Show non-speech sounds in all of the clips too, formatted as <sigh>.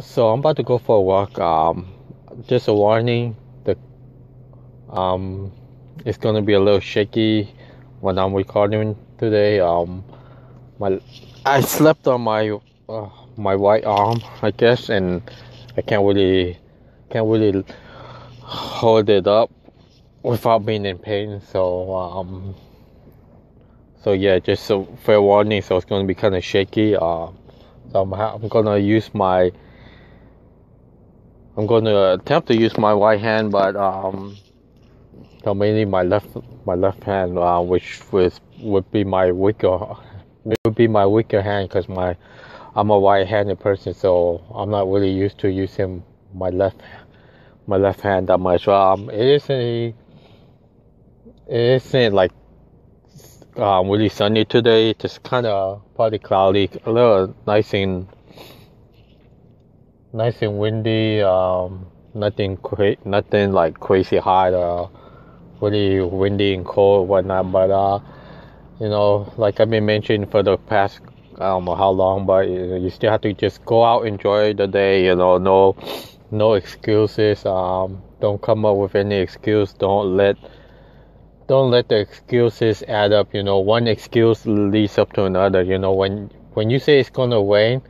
so I'm about to go for a walk. Um, just a warning, the um, it's gonna be a little shaky when I'm recording today. Um, my I slept on my uh, my right arm, I guess, and I can't really can't really hold it up without being in pain. So um, so yeah, just a fair warning. So it's gonna be kind of shaky. Uh, so I'm, I'm gonna use my I'm going to attempt to use my right hand, but um, so mainly my left my left hand, uh, which was would be my weaker would be my weaker hand because my I'm a right-handed person, so I'm not really used to using my left my left hand that much. Um, it isn't it isn't like um, really sunny today. Just kind of partly cloudy, a little nice and nice and windy. Um, nothing cra- nothing like crazy hot. Uh, really windy and cold, whatnot. But uh, you know, like I've been mentioning for the past I don't know how long, but you, you still have to just go out, enjoy the day. You know, no, no excuses. Um, don't come up with any excuse. Don't let don't let the excuses add up. You know, one excuse leads up to another. You know, when when you say it's gonna rain,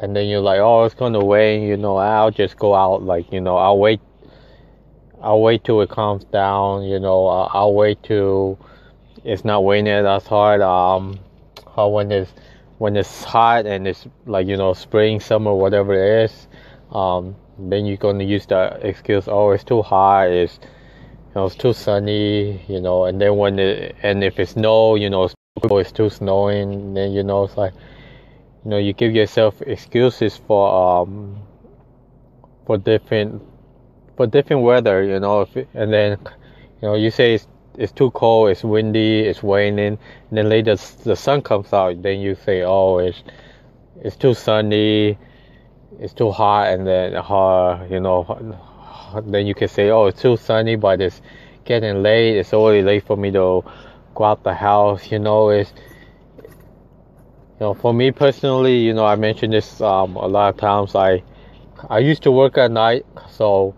and then you're like, oh, it's gonna rain, you know, I'll just go out, like, you know, I'll wait, I'll wait till it calms down, you know, I'll wait till it's not raining as hard. Um, how when it's when it's hot and it's like you know spring, summer, whatever it is, um, then you're gonna use the excuse, oh, it's too hot, it's you know, it's too sunny, you know, and then when it and if it's snow, you know, it's too snowing, then you know it's like you know you give yourself excuses for um for different for different weather you know and then you know you say it's, it's too cold it's windy it's raining and then later the sun comes out then you say oh it's it's too sunny it's too hot and then uh, you know then you can say oh it's too sunny but it's getting late it's already late for me to go out the house you know it's you know, for me personally, you know, I mentioned this um, a lot of times. I I used to work at night, so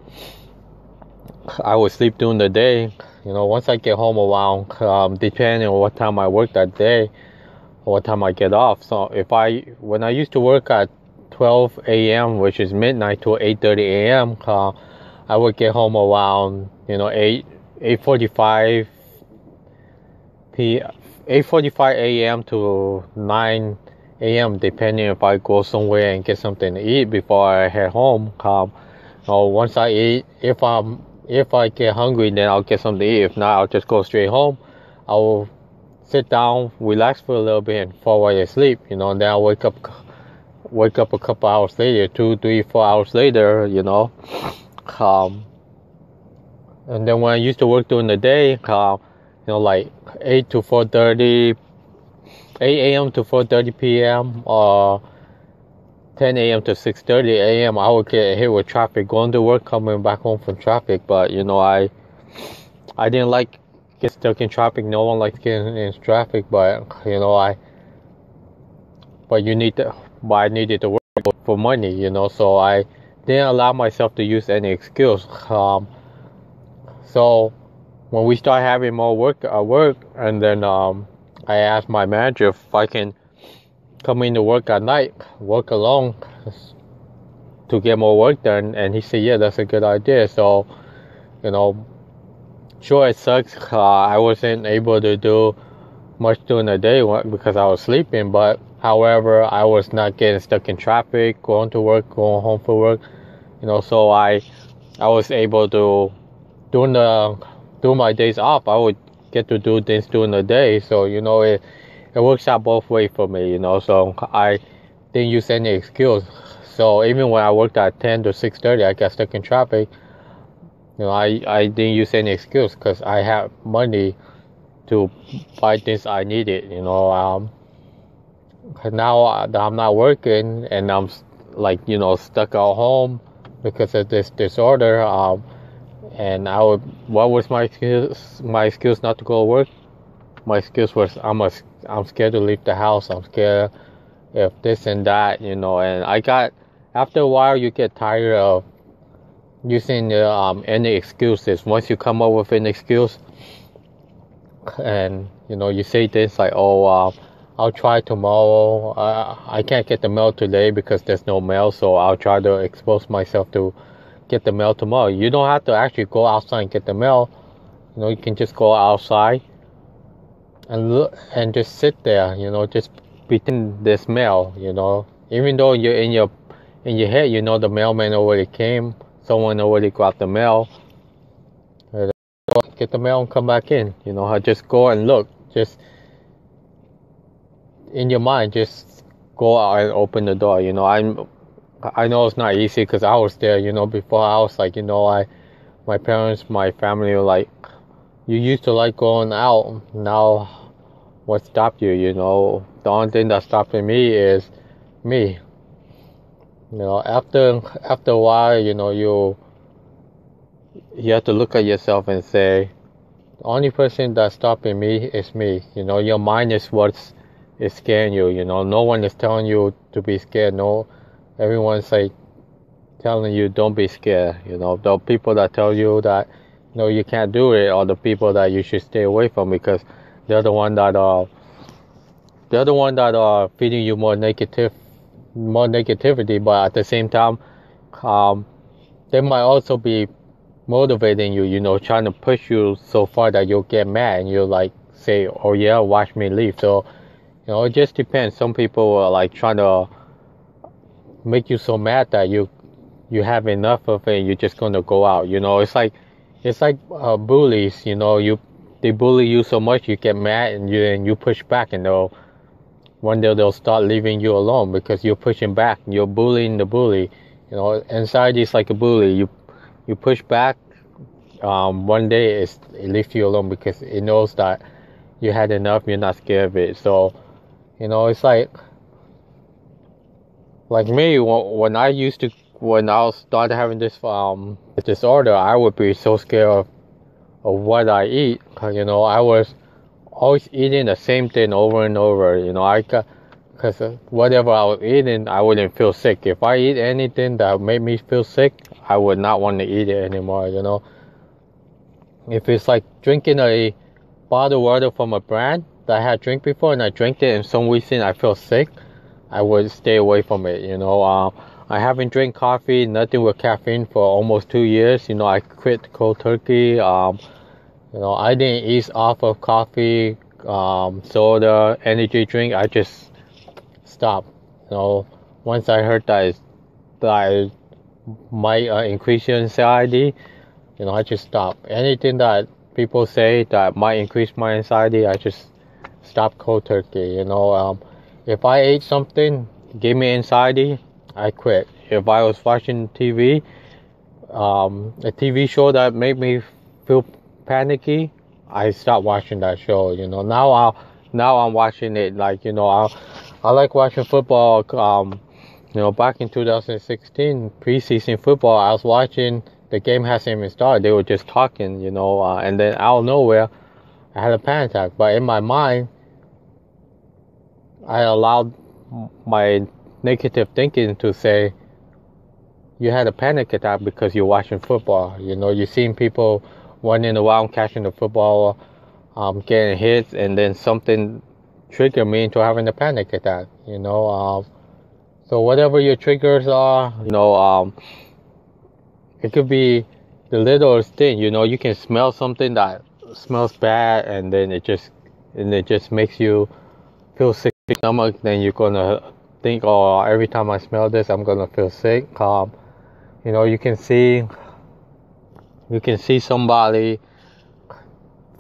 I would sleep during the day. You know, once I get home around, um, depending on what time I work that day, or what time I get off. So if I when I used to work at 12 a.m., which is midnight to 8:30 a.m., uh, I would get home around you know 8 8:45 p 8:45 a.m. to 9 a.m. depending if I go somewhere and get something to eat before I head home. Um, or once I eat, if I'm if I get hungry, then I'll get something to eat. If not, I'll just go straight home. I'll sit down, relax for a little bit, and fall right asleep. You know, and then I'll wake up, wake up a couple hours later, two, three, four hours later. You know, <sniffs> um, and then when I used to work during the day, um, know, like 8 to 4.30, 8 a.m. to 4.30 p.m. or 10 a.m. to 6.30 a.m. I would get hit with traffic going to work, coming back home from traffic. But, you know, I I didn't like get stuck in traffic. No one likes getting in traffic, but, you know, I, but you need to, but I needed to work for money, you know, so I didn't allow myself to use any excuse. Um, so, when we start having more work uh, work, and then um, I asked my manager if I can come into work at night, work alone to get more work done, and he said, "Yeah, that's a good idea." So, you know, sure it sucks. Uh, I wasn't able to do much during the day because I was sleeping, but however, I was not getting stuck in traffic, going to work, going home for work, you know. So I, I was able to during the during my days off, I would get to do things during the day. So you know, it it works out both ways for me. You know, so I didn't use any excuse. So even when I worked at 10 to 6:30, I got stuck in traffic. You know, I I didn't use any excuse because I had money to buy things I needed. You know, um, now that I'm not working and I'm like you know stuck at home because of this disorder. Um, and I would what was my excuse my excuse not to go to work my excuse was I'm a, I'm scared to leave the house I'm scared if this and that you know and I got after a while you get tired of using um, any excuses. Once you come up with an excuse, and you know you say things like, "Oh, uh, I'll try tomorrow. Uh, I can't get the mail today because there's no mail, so I'll try to expose myself to get the mail tomorrow." You don't have to actually go outside and get the mail. You know, you can just go outside and look and just sit there. You know, just between this mail. You know, even though you're in your in your head, you know the mailman already came someone already got the mail. Uh, get the mail and come back in. You know, just go and look. Just in your mind, just go out and open the door. You know, I'm. I know it's not easy because I was there. You know, before I was like, you know, I, my parents, my family were like, you used to like going out. Now, what stopped you? You know, the only thing that's stopping me is me you know after after a while you know you you have to look at yourself and say the only person that's stopping me is me you know your mind is what's is scaring you you know no one is telling you to be scared no everyone's like telling you don't be scared you know the people that tell you that no you can't do it are the people that you should stay away from because they're the one that are they're the one that are feeding you more negative more negativity, but at the same time, um, they might also be motivating you, you know, trying to push you so far that you'll get mad and you'll like say, oh yeah, watch me leave. So, you know, it just depends. Some people are like trying to make you so mad that you you have enough of it. You're just gonna go out. You know, it's like it's like uh, bullies. You know, you they bully you so much you get mad and you and you push back and they'll one day they'll start leaving you alone because you're pushing back. You're bullying the bully. You know, anxiety is like a bully. You you push back. Um, one day it leaves you alone because it knows that you had enough. You're not scared of it. So, you know, it's like like me when I used to when I started having this um disorder, I would be so scared of, of what I eat. You know, I was always eating the same thing over and over. You know, I got because whatever I was eating, I wouldn't feel sick. If I eat anything that made me feel sick, I would not want to eat it anymore. You know, if it's like drinking a bottled water from a brand that I had drank before and I drank it and some reason I feel sick, I would stay away from it. You know, uh, I haven't drank coffee, nothing with caffeine for almost two years. You know, I quit cold turkey. Um, you know, I didn't ease off of coffee, um, soda, energy drink. I just stopped. You know, once I heard that that I might uh, increase your anxiety, you know, I just stopped. Anything that people say that might increase my anxiety, I just stop cold turkey. You know, um, if I ate something gave me anxiety, I quit. If I was watching TV, um, a TV show that made me feel panicky, I stopped watching that show. You know, now I now I'm watching it like you know I I like watching football. Um, you know, back in 2016 preseason football, I was watching. The game hasn't even started. They were just talking, you know, uh, and then out of nowhere, I had a panic attack. But in my mind, I allowed my negative thinking to say, "You had a panic attack because you're watching football. You know, you're seeing people." running around catching the football, um, getting hits, and then something triggered me into having a panic attack. You know, um, so whatever your triggers are, you know, um, it could be the littlest thing. You know, you can smell something that smells bad, and then it just and it just makes you feel sick your stomach. Then you're gonna think, oh, every time I smell this, I'm gonna feel sick. Um, you know, you can see you can see somebody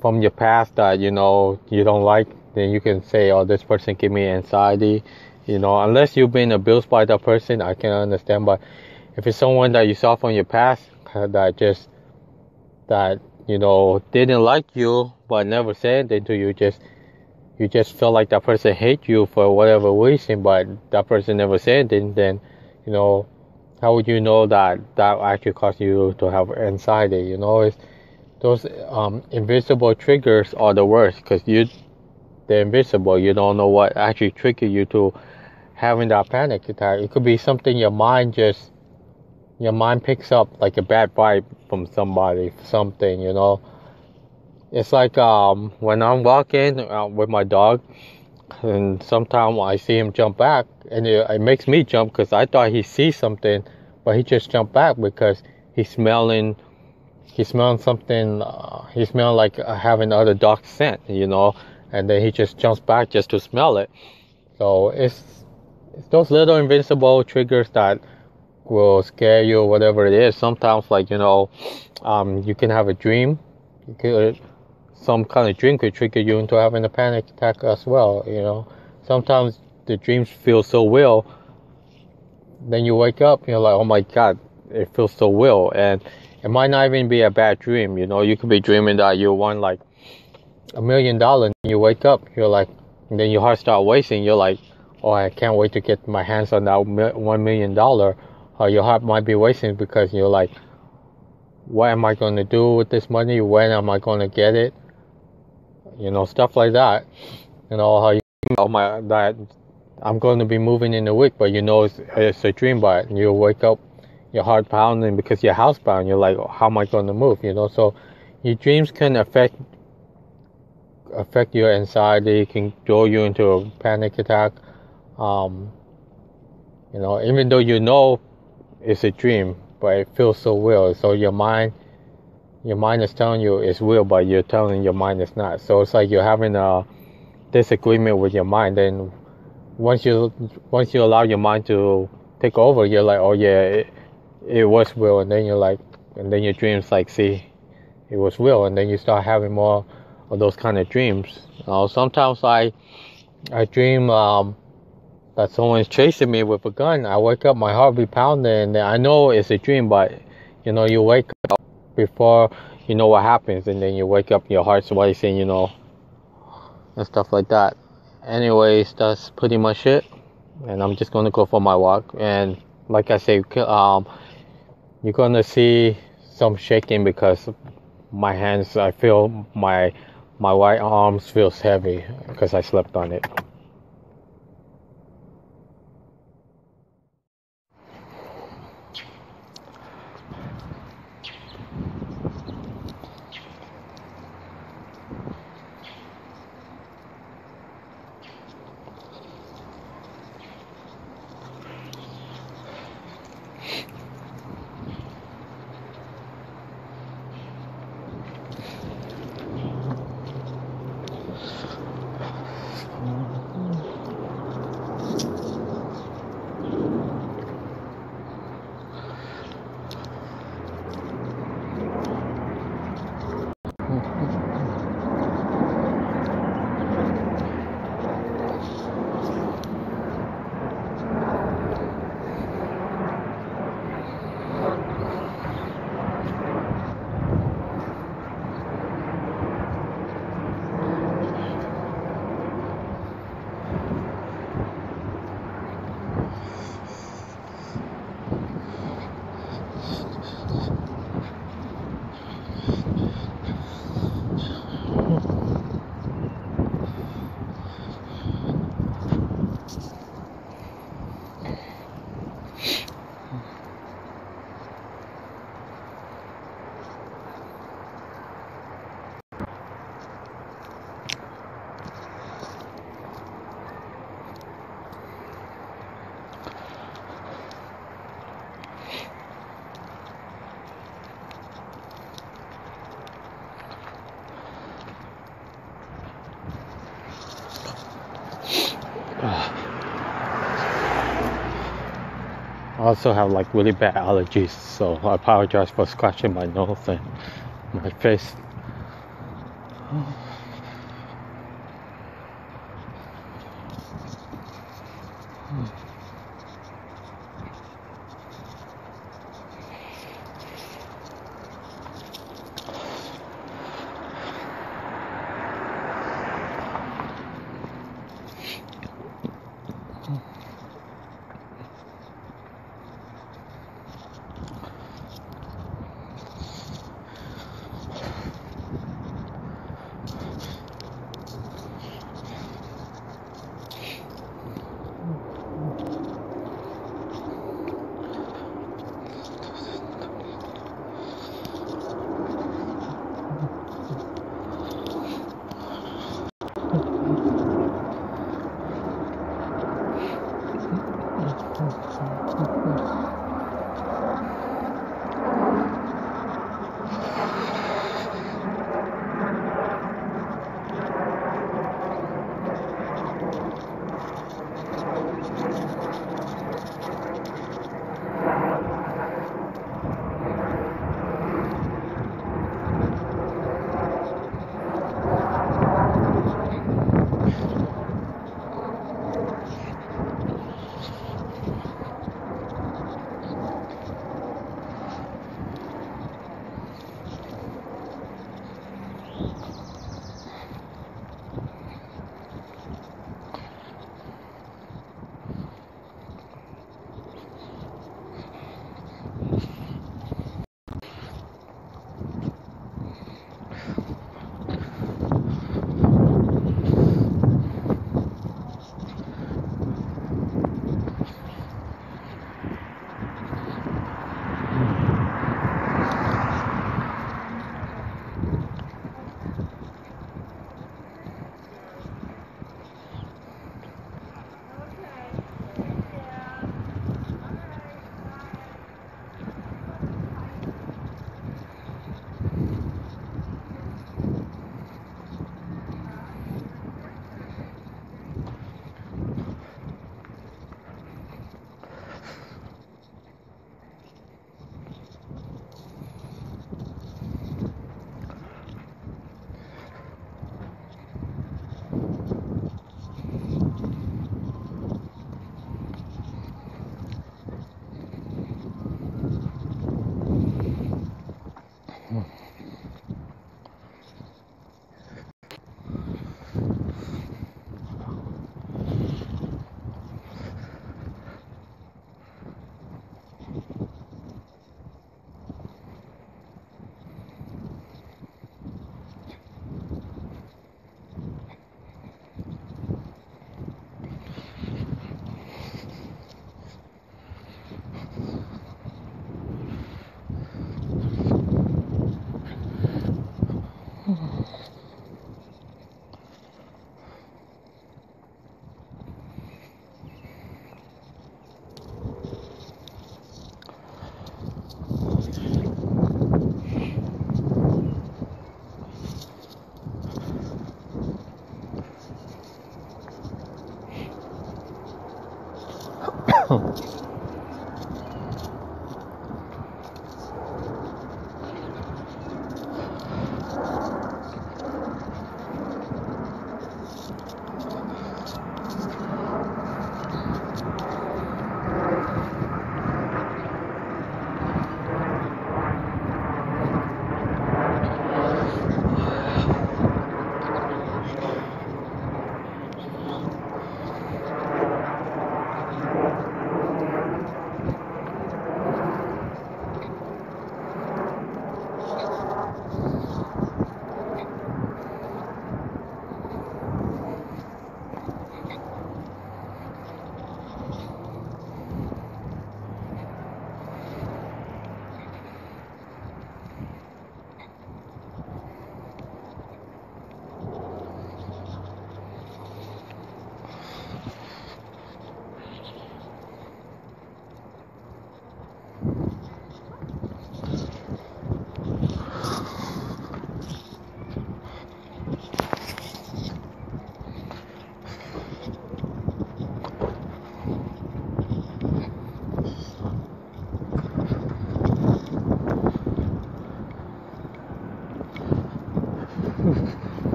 from your past that you know you don't like then you can say oh this person give me anxiety you know unless you've been abused by that person i can understand but if it's someone that you saw from your past that just that you know didn't like you but never said anything to you just you just feel like that person hate you for whatever reason but that person never said anything then you know how would you know that that actually caused you to have anxiety? You know, it's, those um, invisible triggers are the worst because you they're invisible. You don't know what actually triggered you to having that panic attack. It could be something your mind just your mind picks up like a bad vibe from somebody, something, you know. It's like um, when I'm walking uh, with my dog, and sometimes I see him jump back, and it, it makes me jump because I thought he sees something, but he just jumped back because he's smelling, he's smelling something, uh, he's smelling like uh, having other dog scent, you know, and then he just jumps back just to smell it. So it's, it's those little invincible triggers that will scare you whatever it is. Sometimes, like you know, um, you can have a dream. You could, some kind of dream could trigger you into having a panic attack as well. You know, sometimes the dreams feel so real. Then you wake up, you're like, oh my god, it feels so real, and it might not even be a bad dream. You know, you could be dreaming that you won like a million dollars. and You wake up, you're like, then your heart start racing. You're like, oh, I can't wait to get my hands on that one million dollar uh, your heart might be racing because you're like, what am I going to do with this money? When am I going to get it? You know, stuff like that. You know, how you know my, that I'm going to be moving in a week, but you know it's, it's a dream, but you wake up, your heart pounding because you're housebound. You're like, how am I going to move? You know, so your dreams can affect affect your anxiety, can throw you into a panic attack. Um, you know, even though you know it's a dream, but it feels so real. So your mind, your mind is telling you it's real, but you're telling your mind it's not. So it's like you're having a disagreement with your mind. Then once you once you allow your mind to take over, you're like, oh yeah, it, it was real, and then you're like, and then your dreams like, see, it was real, and then you start having more of those kind of dreams. Uh, sometimes I I dream. Um, that someone's chasing me with a gun. I wake up, my heart be pounding, and I know it's a dream, but you know, you wake up before you know what happens, and then you wake up, your heart's racing, you know, and stuff like that. Anyways, that's pretty much it, and I'm just gonna go for my walk. And like I say, um, you're gonna see some shaking because my hands, I feel my my right arms feels heavy because I slept on it. also have like really bad allergies, so I apologize for scratching my nose and my face.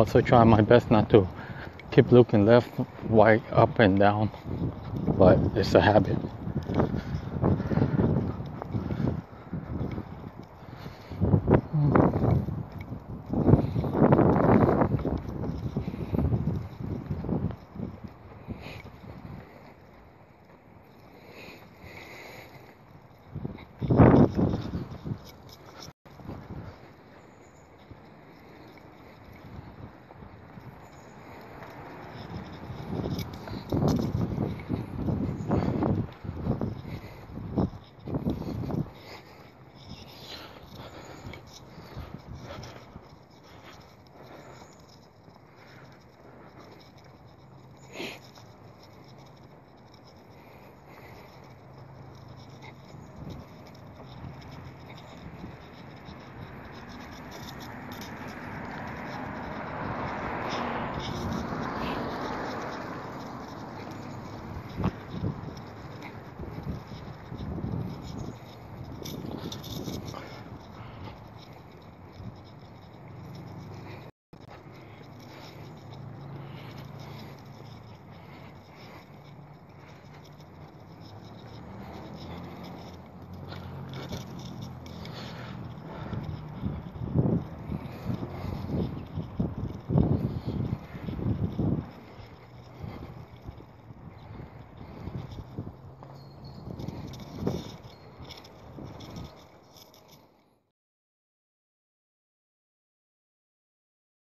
Also trying my best not to keep looking left, right, up, and down, but it's a habit.